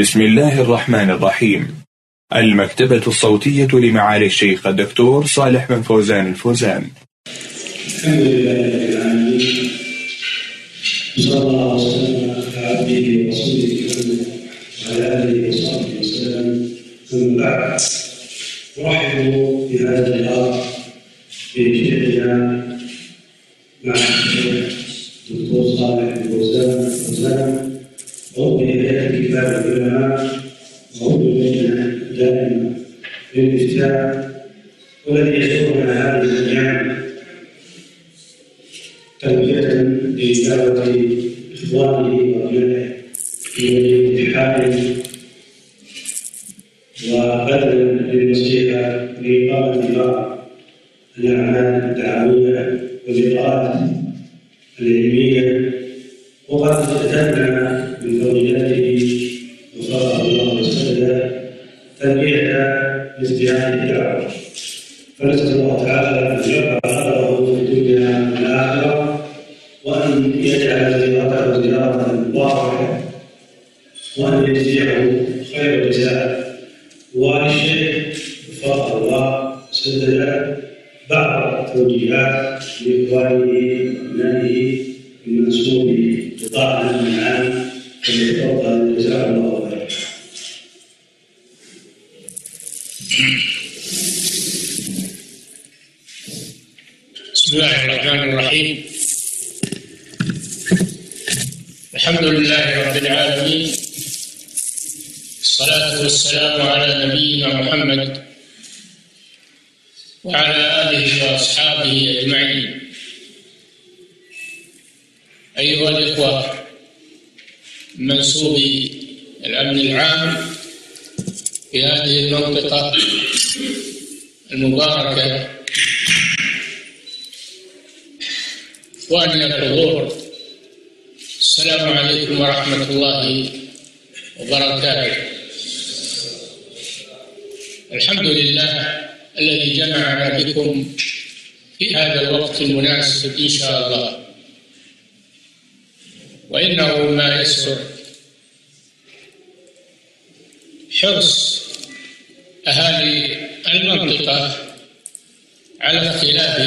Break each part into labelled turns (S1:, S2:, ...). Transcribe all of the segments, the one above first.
S1: بسم الله الرحمن الرحيم. المكتبة الصوتية لمعالي الشيخ الدكتور صالح بن فوزان الفوزان.
S2: الحمد لله رب العالمين صلى الله وسلم على عبده ورسوله محمد وعلى آله وصحبه وسلم. اما بعد ارحب في هذا اللقاء بشيخنا مع الشيخ الدكتور صالح بن فوزان الفوزان عضو هيئه كبار العلماء وعضو اللجنه الدائمه للافتاء والذي يشكرنا هذه الأيام تلبية لإجابة إخوانه وأبنائه في الامتحان. وبذلا للنصيحة لإقامة بعض الأعمال الدعوية واللقاءات العلمية. وقد تتبع من فضيلته وفقه الله وسدده تلبية لاجتهاد الدعوة فنسأل الله تعالى أن يرفع قدره في الدنيا والآخرة وأن يجعل زيارته زيارة مباركة وأن يجزيه خير الجزاء وللشيخ وفقه الله سدد بعض التوجيهات لإخوانه وأبنائه المنسوب لقطاع الأمن العام فليتفضل جزاه الله خيرا.
S3: بسم الله الرحمن الرحيم. الحمد لله رب العالمين. الصلاة والسلام على نبينا محمد وعلى آله وأصحابه أجمعين. أيها الإخوة منسوبي الأمن العام في هذه المنطقة المباركة. إخواني الحضور السلام عليكم ورحمة الله وبركاته. الحمد لله الذي جمعنا بكم في هذا الوقت المناسب إن شاء الله. وإنه ما يسر. حرص أهالي المنطقة على اختلاف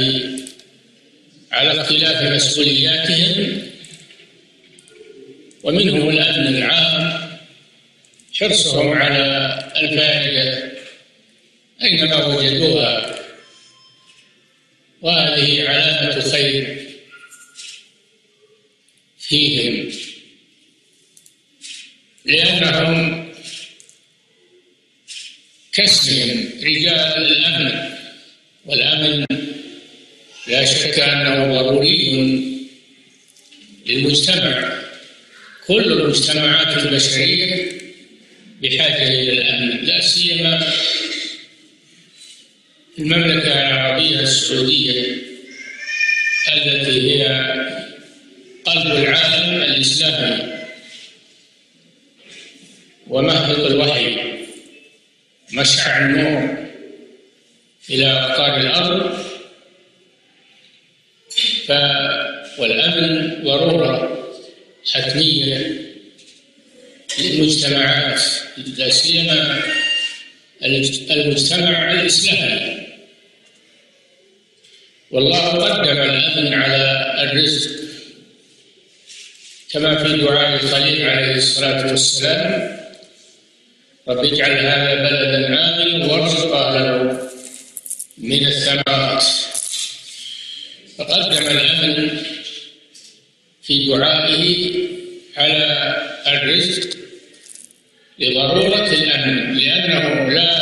S3: على اختلاف مسؤولياتهم ومنهم الأمن العام. حرصهم على الفائدة أينما وجدوها. وهذه علامة خير. فيهم. لأنهم كاسمهم رجال الأمن والأمن. لا شك أنه ضروري للمجتمع. كل المجتمعات البشرية بحاجة إلى الأمن. لا سيما المملكة العربية السعودية التي هي قلب العالم الإسلامي ومهبط الوحي مشعر النور إلى أقطار الأرض. ف والأمن ضرورة حتمية للمجتمعات لا سيما المجتمع الإسلامي. والله قدم الأمن على الرزق كما في دعاء الخليل عليه الصلاة والسلام. رب اجعل هذا بلدا آمنا وارزق أهله من الثمرات. فقدم الأمن في دعائه على الرزق لضرورة الأمن لأنه لا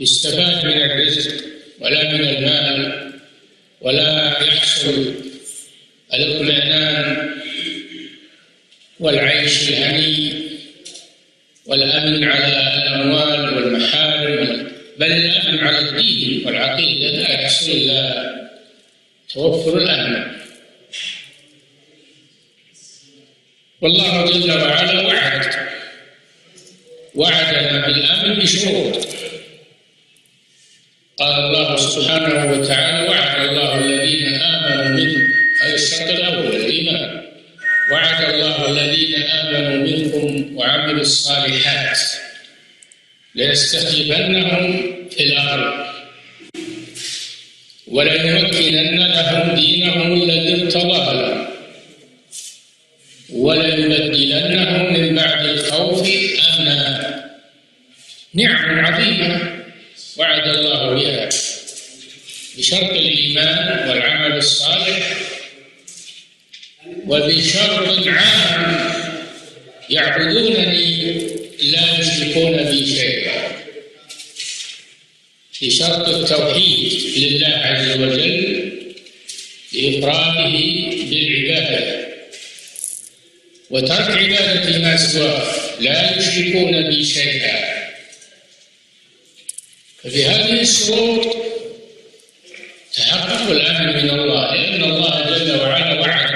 S3: يستفاد من الرزق ولا من المال ولا يحصل الاطمئنان والعيش الهني والأمن على الأموال والمحارم بل الأمن على الدين والعقيدة. لا يحصل إلا توفر الأمن. والله جل وعلا وعد. وعدنا بالأمن بشروط. قال الله سبحانه وتعالى وعد الله الذين آمنوا هذا الشرط الأول الإيمان. وعد الله الذين آمنوا منكم وعملوا الصالحات ليستخلفنهم في الأرض وليمكنن لهم دينهم الذي ارتضى لهم وليبدلنهم من بعد الخوف أمنا. نعم عظيمه وعد الله بها بشرط الإيمان والعمل الصالح. وبشرط عام يعبدونني لا يشركون بي شيئا. بشرط التوحيد لله عز وجل بإفراده بالعبادة. وترك عبادة ما سواه لا يشركون بي شيئا. ففي هذه الشروط تحقق الأمن من الله لأن الله جل وعلا وعد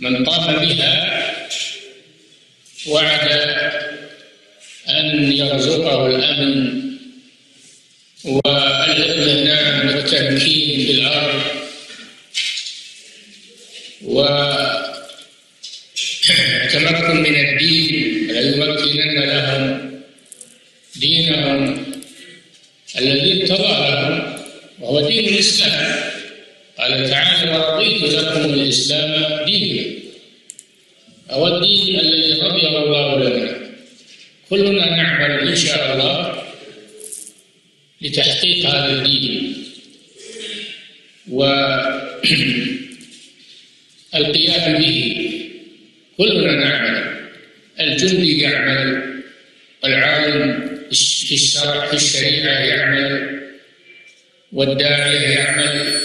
S3: من طاف بها وعد أن يرزقه الأمن والاطمئنان والتمكين في الأرض وتمكن من الدين ليمكنن لهم دينهم الذي ارتضى لهم وهو دين الإسلام. قال تعالى ورضيت لكم الإسلام دينا هو الدين الذي رضيه الله لنا كلنا نعمل إن شاء الله لتحقيق هذا الدين. والقيام به كلنا نعمل. الجندي يعمل العالم في الشرع في الشريعة يعمل والداعية يعمل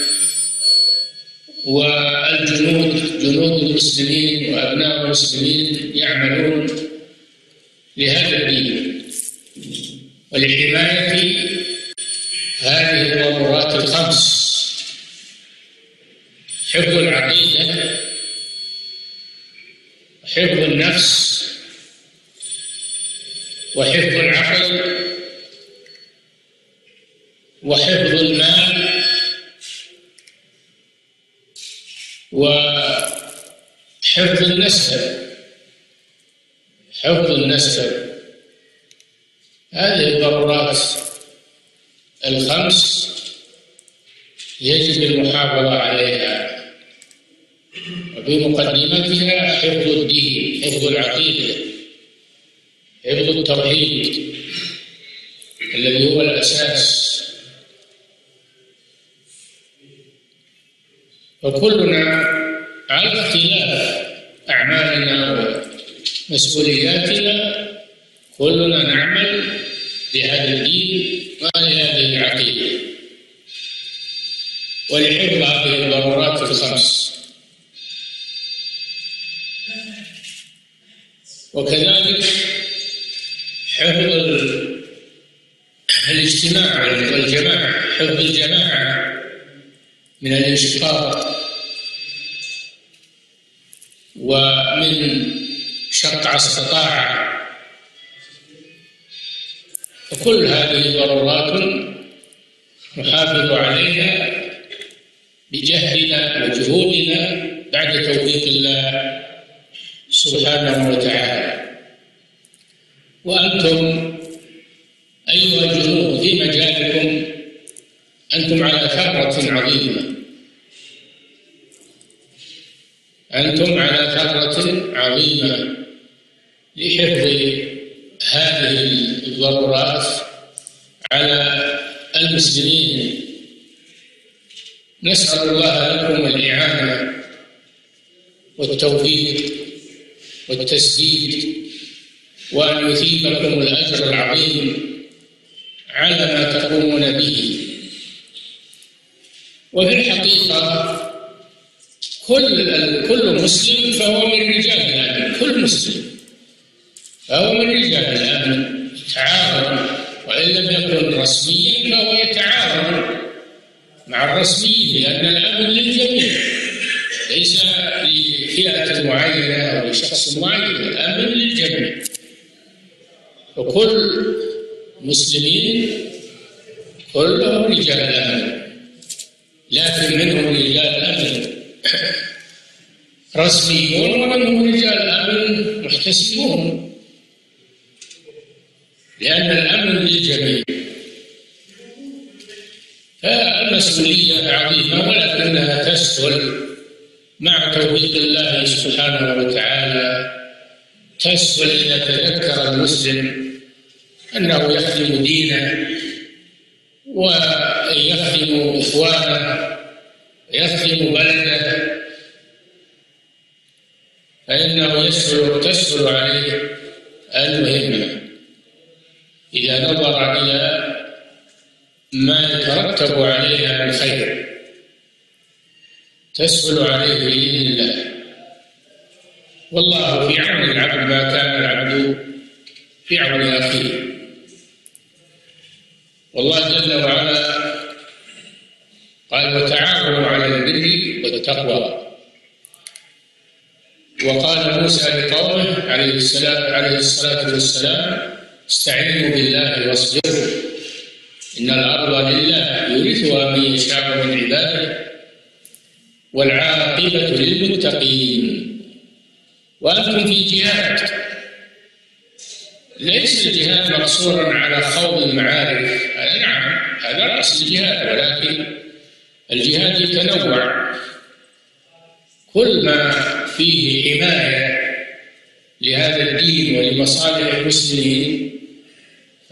S3: والجنود جنود المسلمين وأبناء المسلمين يعملون. لهذا الدين. ولحماية هذه الضرورات الخمس. حفظ العقيدة وحفظ النفس وحفظ العقل وحفظ المال وحفظ النسب. حفظ النسب. هذه الضرورات الخمس يجب المحافظة عليها. وفي مقدمتها حفظ الدين حفظ العقيدة حفظ التوحيد الذي هو الأساس. وكلنا على اختلاف أعمالنا ومسؤولياتنا كلنا نعمل لهذا الدين ولهذه العقيدة. ولحفظ هذه الضرورات الخمس. وكذلك حفظ الاجتماع والجماعة حفظ الجماعة من الانشقاق. ومن شق استطاع. وكل هذه ضرورات نحافظ عليها بجهدنا وجهودنا بعد توفيق الله سبحانه وتعالى. وأنتم أيها الجنود في مجالكم أنتم على ثغرة عظيمة. أنتم على ثغرة عظيمة. لحفظ هذه الضرورات على المسلمين. نسأل الله لكم الإعانة والتوفيق والتسديد وأن يثيبكم الأجر العظيم على ما تقومون به. وفي الحقيقة كل كل مسلم فهو من رجال كل مسلم. فهو من رجال الأمن تعاون وإن لم يكن رسميا فهو يتعاون مع الرسميين لأن الأمن للجميع. ليس لفئة معينة أو لشخص معين الأمن للجميع. وكل مسلمين كلهم رجال الأمن. لكن منهم رجال الأمن رسميون ومنهم رجال أمن محتسبون. لأن الأمن للجميع. فالمسؤولية عظيمة ولكنها تسهل مع توفيق الله سبحانه وتعالى تسهل إذا تذكر المسلم أنه يخدم دينه ويخدم إخوانه يخدم بلده. فإنه يسهل تسهل عليه المهمة. إذا نظر إلى ما يترتب عليها من خير تسهل عليه بإذن الله. والله في عون العبد ما كان العبد في عون أخيه. والله جل وعلا قال وتعاونوا على البر والتقوى وقال موسى لقومه عليه السلام عليه الصلاة والسلام استعينوا بالله واصبروا. إن الأرض لله يورثها من يشاء من عباده والعاقبة للمتقين. وأنتم في جهاد. ليس الجهاد مقصورا على خوض المعارف. نعم هذا رأس الجهاد ولكن الجهاد يتنوع كل ما فيه حماية لهذا الدين ولمصالح المسلمين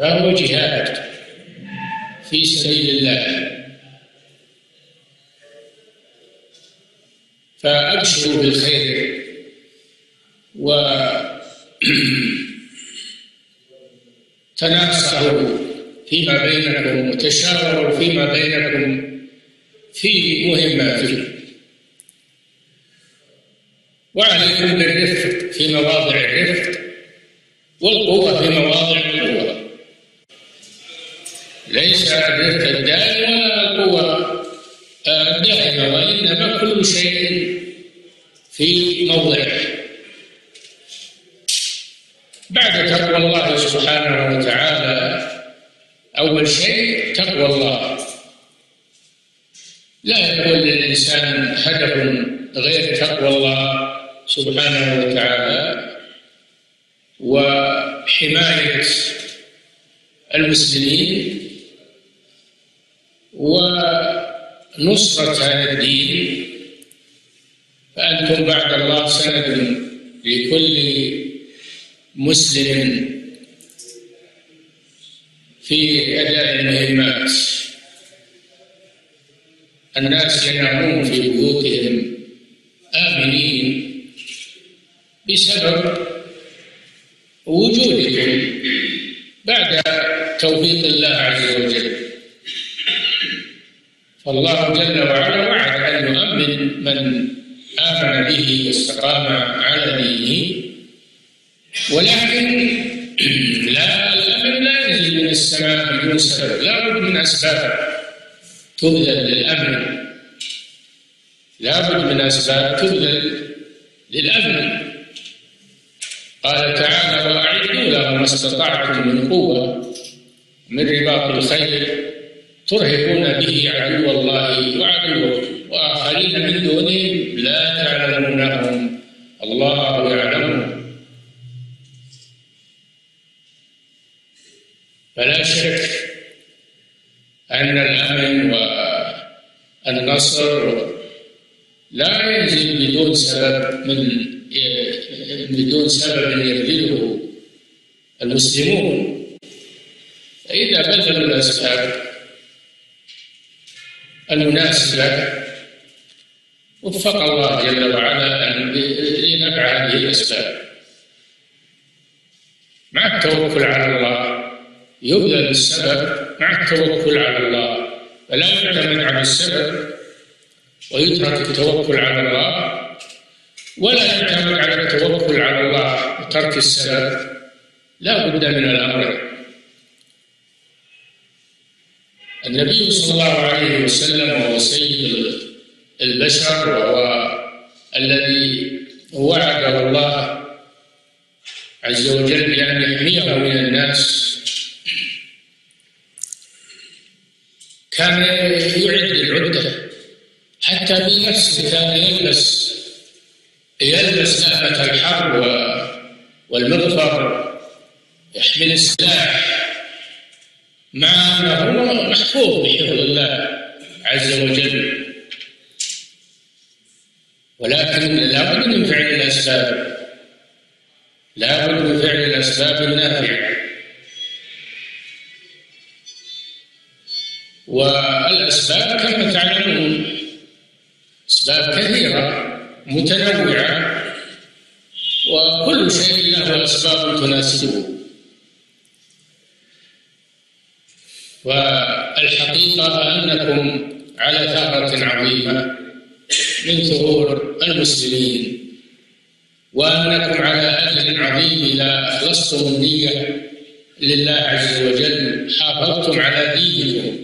S3: فهو جهاد في سبيل الله. فأبشروا بالخير و تناصحوا فيما بينكم وتشاوروا فيما بينكم في مهماتكم وعليكم بالرفق في مواضع الرفق والقوة في مواضع القوة. ليس الدائم ولا القوة الدائمة وإنما كل شيء في موضعه. بعد تقوى الله سبحانه وتعالى أول شيء تقوى الله. لا يكون للإنسان هدف غير تقوى الله سبحانه وتعالى وحماية المسلمين ونصرة هذا الدين. فأنتم بعد الله سند لكل مسلم في أداء المهمات. الناس ينامون في بيوتهم آمنين بسبب وجودكم بعد توفيق الله عز وجل. فالله جل وعلا وعد أن يؤمن من آمن به واستقام على دينه ولكن لا الأمن لا ينزل من السماء بدون سبب لا بد من أسباب تبذل للأمن لا بد من أسباب تبذل للأمن قال تعالى وأعدوا له ما استطعتم من قوة من رباط الخيل. ترهقون به عدو الله وعدوكم وآخرين من دونهم لا تعلمونهم الله يعلمهم فلا شك أن الأمن والنصر لا ينزل بدون سبب من بدون سبب يبذله المسلمون. فإذا بذلوا الأسباب المناسبة. وفق الله جل وعلا لنفع هذه الأسباب. مع التوكل على الله يبذل السبب مع التوكل على الله. فلا يعتمد على السبب ويترك التوكل على الله. ولا يعتمد على التوكل على الله وترك السبب. لا بد من الأمر. النبي صلى الله عليه وسلم وهو سيد البشر وهو الذي وعده الله عز وجل بأن يحميه من الناس. كان يعد العدة حتى بنفسه كان يلبس آلة الحرب والمغفر يحمل السلاح. مع أنه محفوظ بحفظ الله عز وجل. ولكن لابد من فعل الأسباب. لابد من فعل الأسباب النافعة. والأسباب كما تعلمون أسباب كثيرة متنوعة وكل شيء له أسباب تناسبه. والحقيقة أنكم على ثغرة عظيمة من ثغور المسلمين وأنكم على أجر عظيم إذا أخلصتم النية لله عز وجل حافظتم على دينكم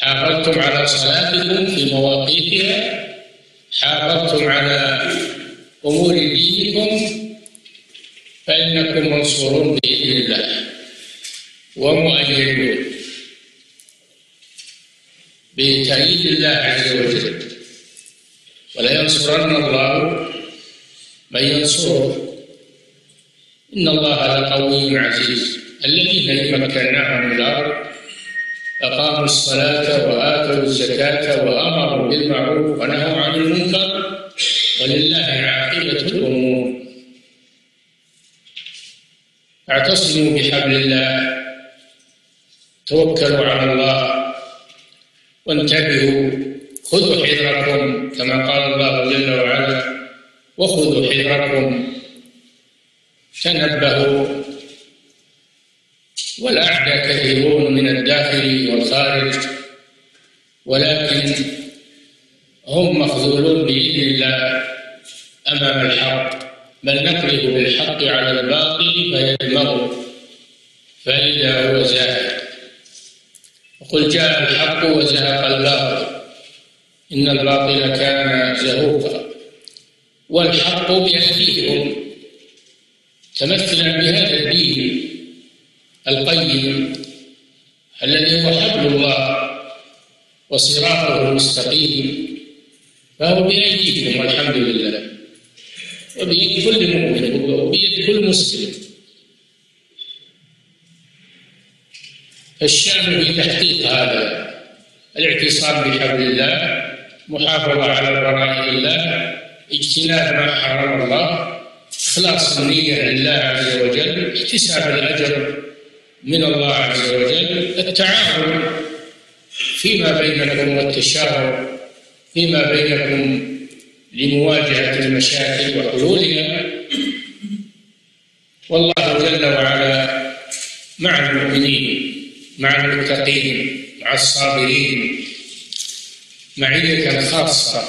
S3: حافظتم على صلاتكم في مواقيتها حافظتم على أمور دينكم فإنكم منصورون بإذن الله. ومؤيدون بتأييد الله عز وجل. ولينصرن الله من ينصره. إن الله لقوي عزيز. الذين مكناهم من الأرض. أقاموا الصلاة وآتوا الزكاة وأمروا بالمعروف ونهوا عن المنكر. ولله عاقبة الأمور. اعتصموا بحبل الله. توكلوا على الله وانتبهوا خذوا حذركم كما قال الله جل وعلا وخذوا حذركم تنبهوا والأعداء كثيرون من الداخل والخارج ولكن هم مخذولون بإذن الله أمام الحق بل نقلب بالحق على الباطل فيدمغه فإذا هو زاهد. وقل جاء الحق وزهق الباطل. إن الباطل كان زهوقا. والحق بأيديهم تمثلا بهذا الدين القيم الذي هو حبل الله وصراطه المستقيم. فهو بأيديكم والحمد لله. وبيد كل مؤمن وبيد كل مسلم. الشأن في تحقيق هذا الاعتصام بحبل الله محافظة على براءة الله اجتناب ما حرم الله إخلاص النية لله عز وجل اكتساب الأجر من الله عز وجل التعاون فيما بينكم والتشاور فيما بينكم لمواجهة المشاكل وحلولها. والله جل وعلا مع المؤمنين. مع المتقين مع الصابرين. معية خاصة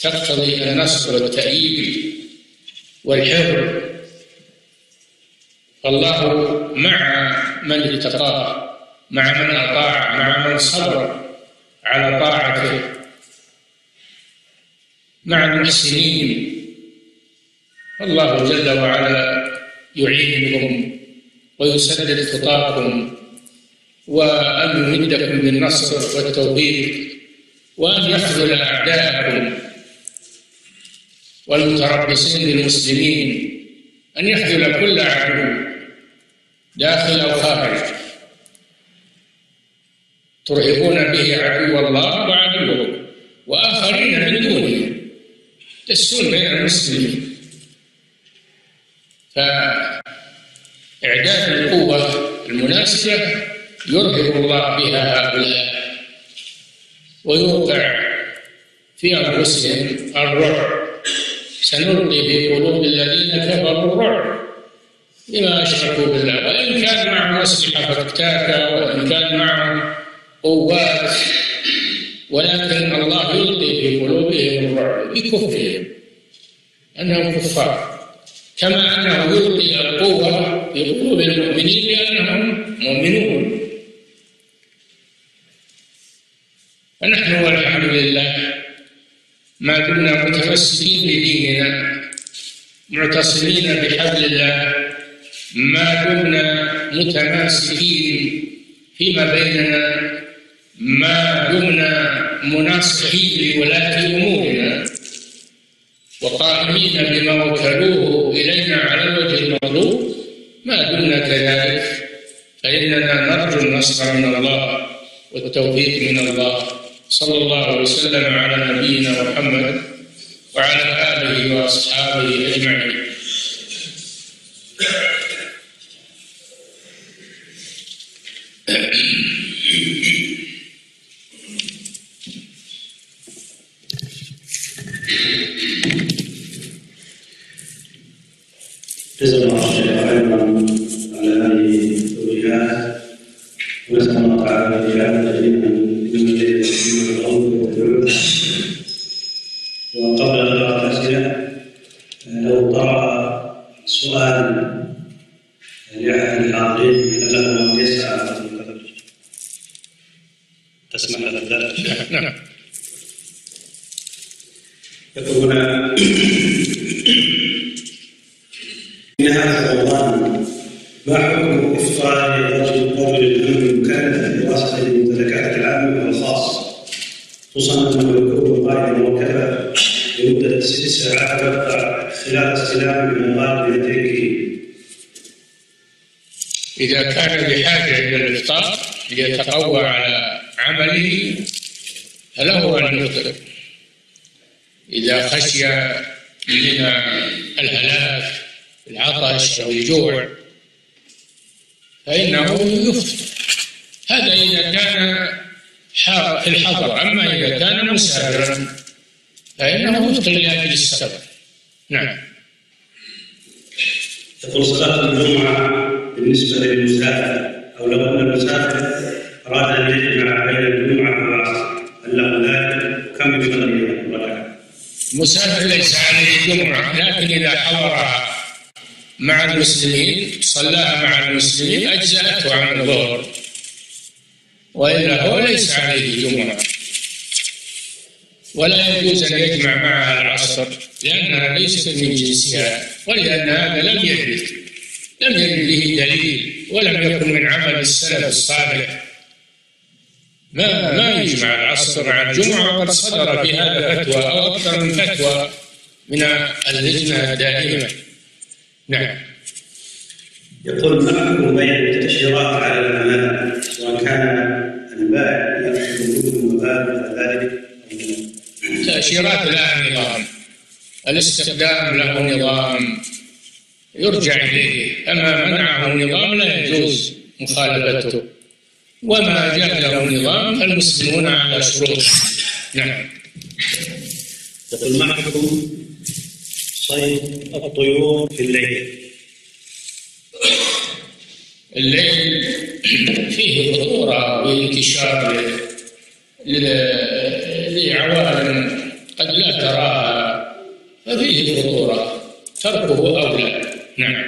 S3: تقتضي النصر والتأييد والحفظ. الله مع من اتقاه مع من أطاع مع من صبر على طاعته. مع المحسنين. الله جل وعلا يعينكم ويسدد خطاكم. وأن يمدكم بالنصر والتوفيق وأن يخذل أعداءكم والمتربصين بالمسلمين أن يخذل كل عدو داخل أو خارج. ترهبون به عدو الله وعدوكم وآخرين من دونه تسون بين المسلمين. فإعداد القوة المناسبة يرهب الله بها هؤلاء. ويوقع في أنفسهم الرعب. سنلقي في قلوب الذين كفروا الرعب. بما أشركوا بالله. وإن كان معهم أسلحة فتاكة وإن كان معهم قوات. ولكن الله يلقي في قلوبهم الرعب بكفرهم. أنهم كفار. كما أنه يلقي القوة في قلوب المؤمنين لأنهم مؤمنون. فنحن والحمد لله ما دمنا متمسكين بديننا معتصمين بحبل الله ما دمنا متماسكين فيما بيننا ما دمنا مناصحين لولاة أمورنا وقائمين بما وكلوه إلينا على الوجه المطلوب ما دمنا كذلك فإننا نرجو النصر من الله والتوفيق من الله. صلى الله وسلم على نبينا محمد وعلى آله وأصحابه أجمعين.
S2: جزا الله خيرا على هذه التوجيهات ونسال الله تعالى ان يجعلنا جميعا وقبل قراءه الأسئلة لو طرأ سؤال لأحد الحاضرين فله ان يسعى تسمح لنا؟
S3: نعم.
S2: يقول هنا إن هذا رمضان ما حكم إفطار رجل رجل الأمر مكلف بدراسة الممتلكات العامة والخاصة خصوصا أنه يكون قائما وكذا لمدة ست ساعات ويقطع خلال استلام إلى تركه
S3: إذا كان بحاجة إلى الإفطار ليتقوى على عمله فله أن يفطر إذا خشي من الهلاك العطش أو الجوع فإنه يفطر. هذا إذا كان في الحضر أما إذا كان مسافرا فإنه يفطر لأجل السفر نعم.
S2: يقول صلاة الجمعة بالنسبة للمسافر أو لو أن المسافر أراد أن يجمع بين الجمعة والعصر ذلك كم يصلي ركعة؟
S3: مسافر ليس عليه جمعة لكن إذا حضرها مع المسلمين صلاها مع المسلمين أجزأته عن الظهر. وإلا هو ليس عليه جمعة. ولا يجوز أن يجمع معها العصر لأنها ليست من جنسها ولأن هذا لم يرد لم يرد به دليل ولم يكن من عمل السلف الصالح. ما ما يجمع العصر مع الجمعة وقد صدر في هذا فتوى أو أكثر من فتوى من اللجنة الدائمة نعم.
S2: يقول ما حكم بيع التأشيرات على الأمانة؟ سواء كان البائع يأخذ منه مبالغ ذلك
S3: تأشيرات لها نظام. الاستخدام له نظام. يرجع إليه. أما منعه نظام لا يجوز مخالفته. وما جاء له نظام فالمسلمون على شروط نعم.
S2: يقول ما حكم صيد الطيور في الليل.
S3: الليل فيه خطورة وانتشار. لعوالم قد لا تراها ففيه خطورة. تركه أولى نعم.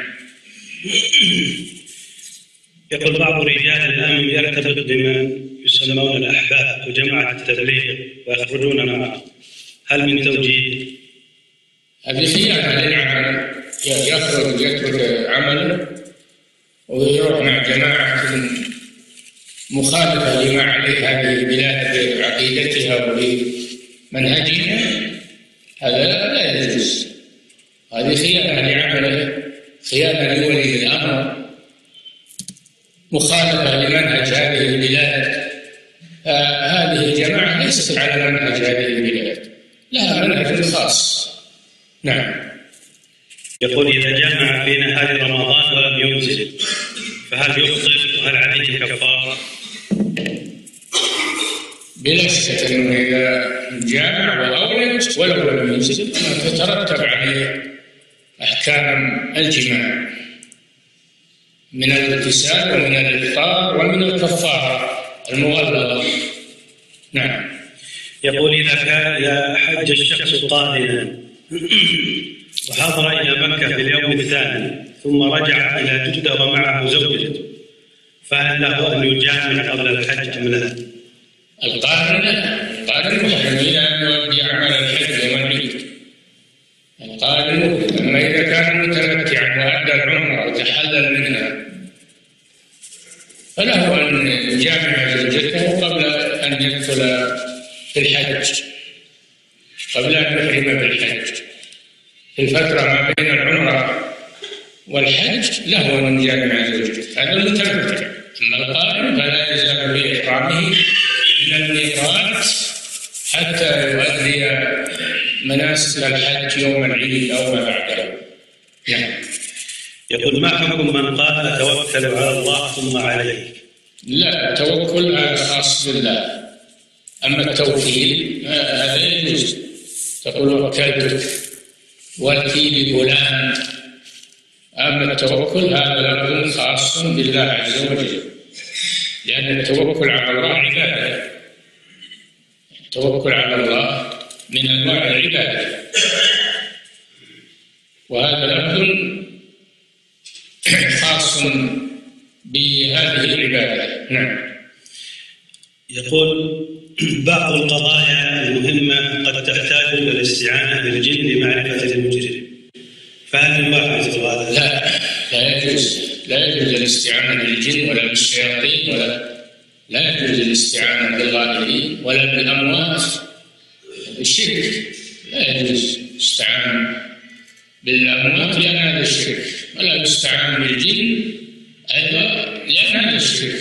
S2: يقول بعض رجال الأمن يرتبط بمن يسمون الأحباب وجماعه التبليغ ويخرجون معه. هل من توجيه؟
S3: هذه خيانة للعمل يخرج يترك عمله ويروح مع جماعة مخالفة لما عليه هذه البلاد بعقيدتها وبمنهجها هذا لا يجوز. هذه خيانة لعمله خيانة لولي الأمر مخالفة لمنهج هذه البلاد. هذه الجماعة ليست على منهج هذه البلاد لها منهج خاص. نعم.
S2: يقول إذا جمع في نهار رمضان ولم ينزل فهل يفطر وهل عليه كفارة؟
S3: بلا شك أنه إذا جامع وأولد ولو لم ينزل تترتب عليه أحكام الجماع من الاغتسال ومن الافطار ومن الكفارة المغلظة نعم
S2: يقول إذا كان إذا حج الشخص قائلا وحضر إلى مكة في اليوم الثاني ثم رجع إلى جدة ومعه زوجته فهل له أن يجامع قبل الحج أم لا؟
S3: القارن القارن محرم إلى ان يعمل الحج يوم العيد القارن محرم أما إذا كان متمتعا وأدى العمره وتحلل منها. فله أن يجامع زوجته قبل أن يدخل في الحج. قبل أن يحرم بالحج. في الفترة ما بين العمرة والحج له من جامع زوجته هذا المتمتع أما القائم فلا يزال بإحرامه من الميقات حتى يؤدي مناسك الحج يوم العيد أو ما بعده. نعم.
S2: يقول ما حكم من قال اتوكل على الله ثم عليه؟
S3: لا التوكل هذا خاص بالله. أما التوكيل هذا يجوز. تقول وكلتك وكيل فلان. أما التوكل هذا لفظ خاص بالله عز وجل. لأن التوكل على الله عبادة. التوكل على الله من انواع العباده وهذا لفظ خاص بهذه العبادة. نعم.
S2: يقول بعض القضايا المهمة قد تحتاج إلى الاستعانة بالجن لمعرفة المجرم. فهل يباح مثل هذا؟
S3: لا. لا يجوز. لا يجوز الاستعانة بالجن ولا بالشياطين ولا لا يجوز الاستعانة بالغائبين ولا بالأموات. الشرك لا يجوز الاستعانة بالأموات لأن هذا الشرك ولا يستعان بالجن أيضا لأن هذا الشرك.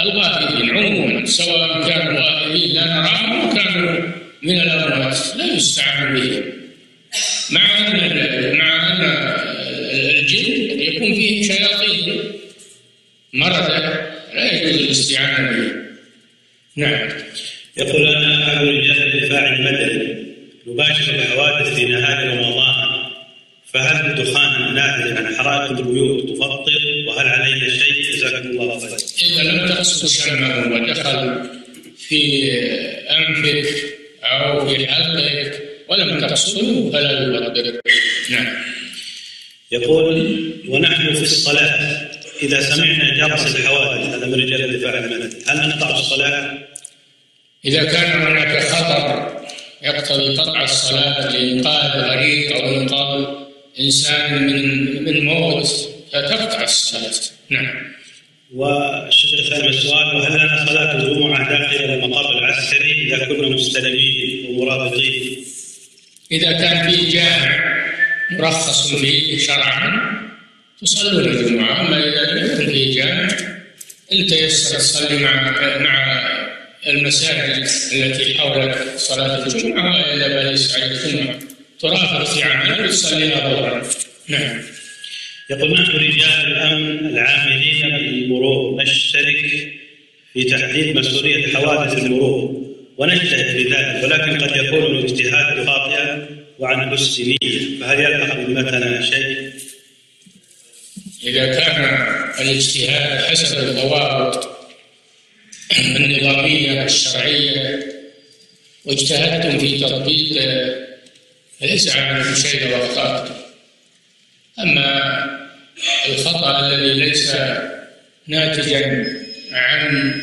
S3: الغائبين عموما سواء كانوا غائبين لا نراهم كانوا من الأموات لا يستعان بهم مع أن مع أن الجن يكون فيه شياطين مرضى لا يجوز الاستعانة بهم نعم.
S2: يقول أنا أحد رجال الدفاع المدني نباشر الحوادث في نهار رمضان. فهل الدخان ناتج عن حرائق البيوت تفطر؟ وهل علينا شيء؟ جزاكم الله خيرا.
S3: اذا لم تقصد شمه ودخل في أنفك أو في حلقك ولم تقصده فلا يفطر. نعم.
S2: يقول ونحن في الصلاة. إذا سمعنا جرس الحوادث هذا من رجال الدفاع المدني هل نقطع الصلاة؟
S3: إذا كان هناك خطر يقتضي قطع الصلاة لإنقاذ غريق أو انقاذ إنسان من من موت فتقطع الصلاة نعم
S2: والشق الثاني السؤال وهل لنا صلاة الجمعة داخل المقر العسكري إذا كنا مستلمين ومرابطين؟
S3: إذا كان في جامع مرخص فيه شرعا تصلون الجمعة أما إذا يكن في جامع إن تيسر تصلي مع مع المساجد التي حولك صلاة الجمعة وإلا فليس عليك الجمعة ترافق في عمل يصليها ظهرا نعم
S2: يقول نحن رجال الأمن العاملين بالمرور نشترك في تحديد مسؤولية حوادث المرور ونجتهد في ذلك ولكن قد يكون الاجتهاد خاطئا وعن حسن نيه فهل يلحق بمثلنا شيء؟
S3: إذا كان الاجتهاد حسب الضوابط النظامية الشرعيه واجتهدتم في تطبيق فليس على شيء وخطأ أما الخطأ الذي ليس ناتجا عن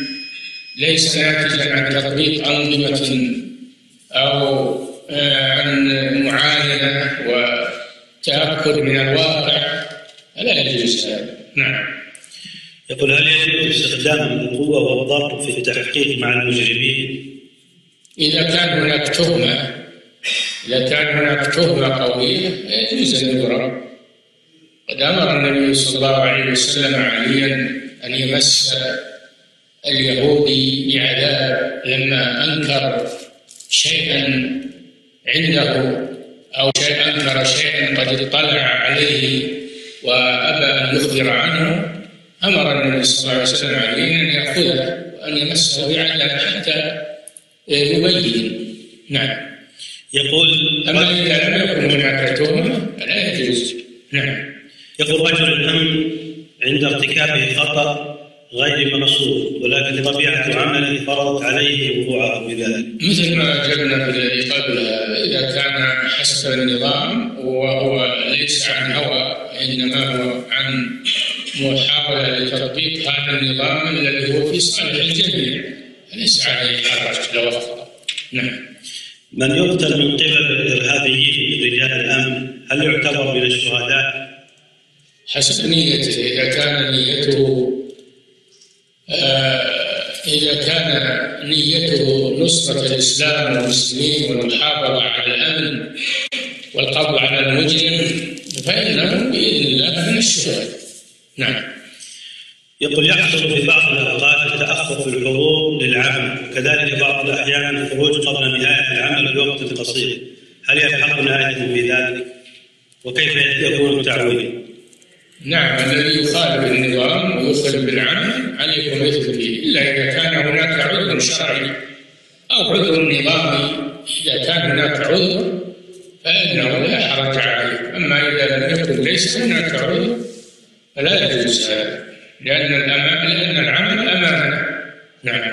S3: ليس ناتجا عن تطبيق أنظمة أو عن معاينة وتأكد من الواقع فلا يجوز هذا نعم.
S2: يقول هل يجوز استخدام القوة والضرب في التحقيق مع المجرمين؟
S3: إذا كان هناك تهمة إذا كان هناك تهمة قوية يجوز أن يضرب. قد أمر النبي صلى الله عليه وسلم عليا أن يمس اليهودي بعذاب لما أنكر شيئا عنده أو شيء أنكر شيئا قد اطلع عليه وأبى أن يخبر عنه أمر النبي صلى الله عليه وسلم عليا أن يأخذه وأن يمسه بعذاب حتى يبين. نعم.
S2: يقول
S3: أما إذا لم يكن هناك تهمة فلا يجوز. نعم
S2: يقول رجل الأمن عند ارتكابه خطأ غير مقصود ولكن طبيعة عمله فرضت عليه وقوعه بذلك.
S3: مثل ما جبنا في الذي قبلها إذا كان حسب النظام وهو ليس عن هوى إنما هو عن محاولة لتطبيق هذا النظام الذي هو في صالح الجميع ليس عليه حرج لو. نعم.
S2: من يقتل من قبل الإرهابيين رجال الأمن هل يعتبر من الشهداء؟
S3: حسب نيته إذا كان نيته آه إذا كان نيته نصرة الإسلام والمسلمين والمحافظة على الأمن والقبض على المجرم فإنه بإذن الله من الشهداء نعم
S2: يقول يحصل في بعض الأوقات التاخر في الحضور للعمل وكذلك بعض الأحيان الخروج قبل نهاية العمل بوقت قصير هل يلحقنا إيه في ذلك؟ وكيف يكون التعويل؟
S3: نعم الذي يخالف النظام ويخرج بالعمل عليكم اثم فيه إلا إذا كان هناك عذر شرعي أو عذر نظامي. إذا كان هناك عذر فإنه لا حرج عليه. أما إذا لم يكن ليس هناك عذر فلا يجوز هذا لأن الأمان لأن العمل أمانة. نعم.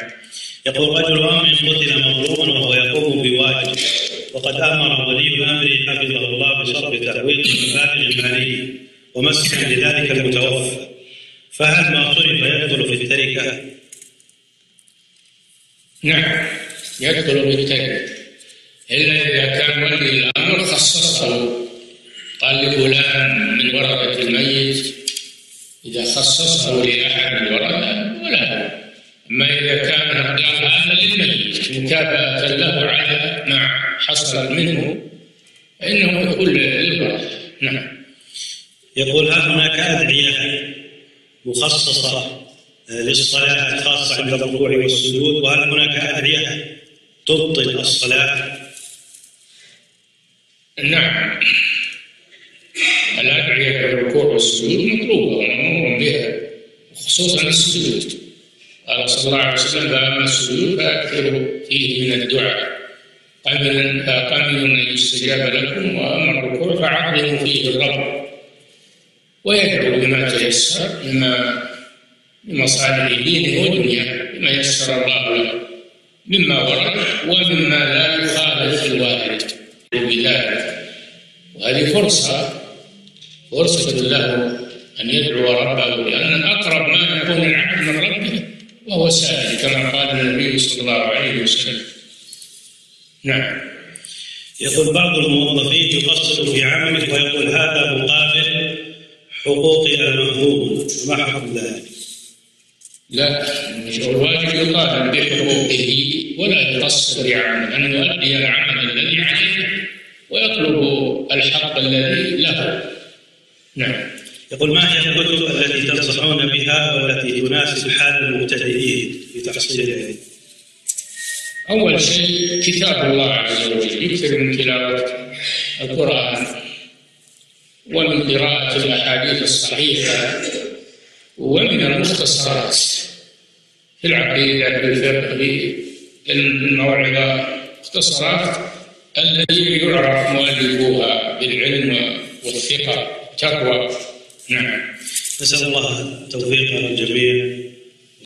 S2: يقول رجل أمر قتل مظلوما وهو يقوم بواجب وقد آمر ولي امره حفظه الله بصرف تأويل المبالغ المالية. ومسكا لذلك المتوفى. فهل ما صرف يدخل في التركة؟
S3: نعم يدخل في التركة. إلا إذا كان ولي الأمر خصصه. قال لفلان من ورثه الميت. إذا خصصه لأحد الورثه ولا أما إذا كان قال هذا للميت مكافأة له على ما حصل منه فإنه يكون للورثه نعم.
S2: يقول هل هناك أدعية مخصصة للصلاة خاصة عند الركوع والسجود وهل هناك أدعية تبطل الصلاة؟
S3: نعم. الأدعية في الركوع والسجود مطلوبة ومأمور بها خصوصا السجود. قال صلى الله عليه وسلم فأما السجود فأكثروا فيه من الدعاء. قمن فقمن أن يستجاب لكم وأما الركوع فعظموا فيه الرب ويدعو بما تيسر مما مصالح دينه ودنياه بما يسر الله له مما ورد ومما لا يخالف الوارد. بذلك وهذه فرصة فرصة له أن يدعو ربه لأن أقرب ما يكون العبد من ربه وهو سائل كما قال النبي صلى الله عليه وسلم. نعم.
S2: يقول بعض الموظفين يقصر في عمله ويقول هذا مقابل حقوق المهضوم ما حكم ذلك؟
S3: لا الواجب يطالب بحقوقه ولا يقصر بعمل ان يؤدي العمل الذي عليه ويطلب الحق الذي له. نعم.
S2: يقول ما هي الكتب التي تنصحون بها والتي تناسب حال المبتدئين في تحصيل العلم؟
S3: أول شيء كتاب الله عز وجل. يكثر من تلاوه القرآن ومن قراءة الأحاديث الصحيحة ومن المختصرات في العقيدة في الفقه في الموعظة مختصرات التي يعرف مؤلفوها بالعلم والثقة والتقوى. نعم.
S2: نسأل الله التوفيق للجميع